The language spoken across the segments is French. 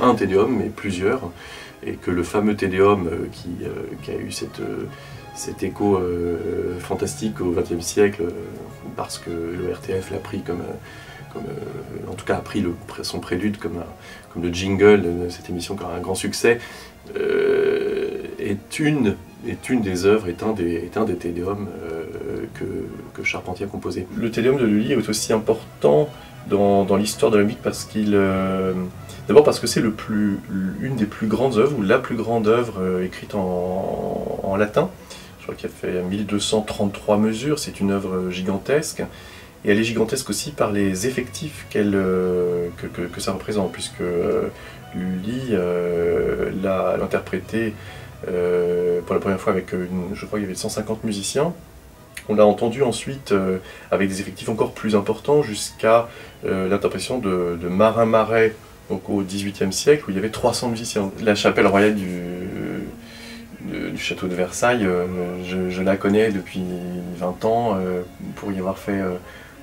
un Tédéum, mais plusieurs, et que le fameux Tédéum qui, qui, a eu cette, cet écho fantastique au XXe siècle, parce que le RTF l'a pris comme en tout cas a pris son prélude comme, comme le jingle de cette émission qui a un grand succès, est une est une des œuvres, est un des, est un des euh, que, que, Charpentier a composé. Le tédéum de Lully est aussi important dans, dans l'histoire de la musique parce qu'il... Euh, d'abord parce que c'est plus, une des plus grandes œuvres, ou la plus grande œuvre euh, écrite en, latin. Je crois qu'il a fait 1233 mesures, c'est une œuvre gigantesque. Et elle est gigantesque aussi par les effectifs qu'elle, que, que, que, ça représente, puisque Lully l'a interprété euh, pour la première fois avec, une, je crois qu'il y avait 150 musiciens. On l'a entendu ensuite euh, avec des effectifs encore plus importants jusqu'à euh, l'interprétation de, Marin Marais donc au XVIIIe siècle où il y avait 300 musiciens. La chapelle royale du, du château de Versailles, je, la connais depuis 20 ans pour y avoir fait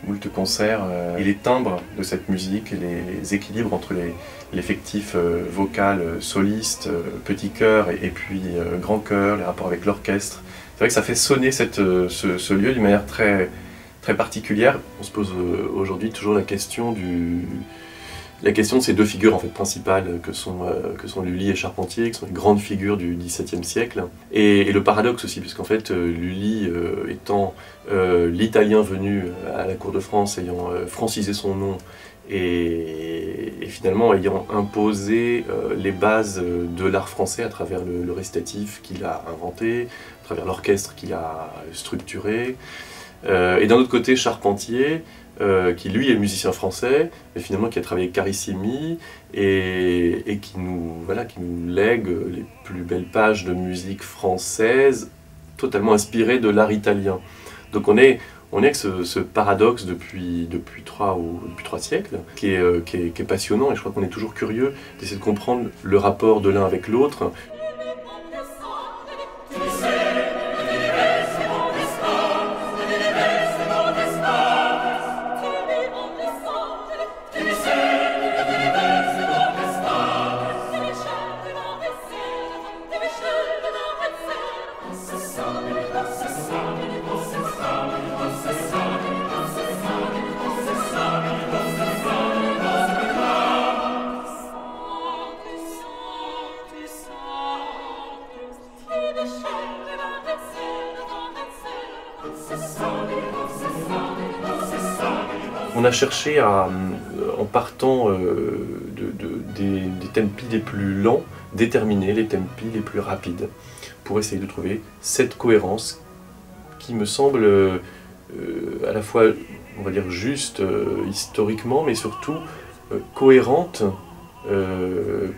moult concerts. et les timbres de cette musique, et les équilibres entre l'effectif euh, vocal euh, soliste, euh, petit chœur et, puis grand chœur, les rapports avec l'orchestre. C'est vrai que ça fait sonner cette, ce, lieu d'une manière très, très particulière. On se pose aujourd'hui toujours la question du, la question de ces deux figures en fait principales que sont, que sont Lully et Charpentier, qui sont les grandes figures du XVIIe siècle, et, le paradoxe aussi, puisqu'en fait Lully étant l'italien venu à la cour de France, ayant francisé son nom et, finalement ayant imposé euh, les bases de l'art français à travers le, récitatif qu'il a inventé, à travers l'orchestre qu'il a structuré. Euh, et d'un autre côté, Charpentier, euh, qui lui est musicien français, mais finalement qui a travaillé avec Carissimi et, qui, nous, voilà, qui nous lègue les plus belles pages de musique française totalement inspirées de l'art italien. Donc on est, on est avec ce, paradoxe depuis, depuis, trois, ou, depuis trois siècles, euh, qui est, qui est passionnant, et je crois qu'on est toujours curieux d'essayer de comprendre le rapport de l'un avec l'autre. On a cherché à, euh, en partant euh, des, tempi les plus lents, déterminer les tempi les plus rapides, pour essayer de trouver cette cohérence qui me semble euh, à la fois, on juste historiquement, mais surtout cohérente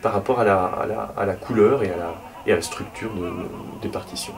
par rapport à la, couleur et à la, structure des partitions.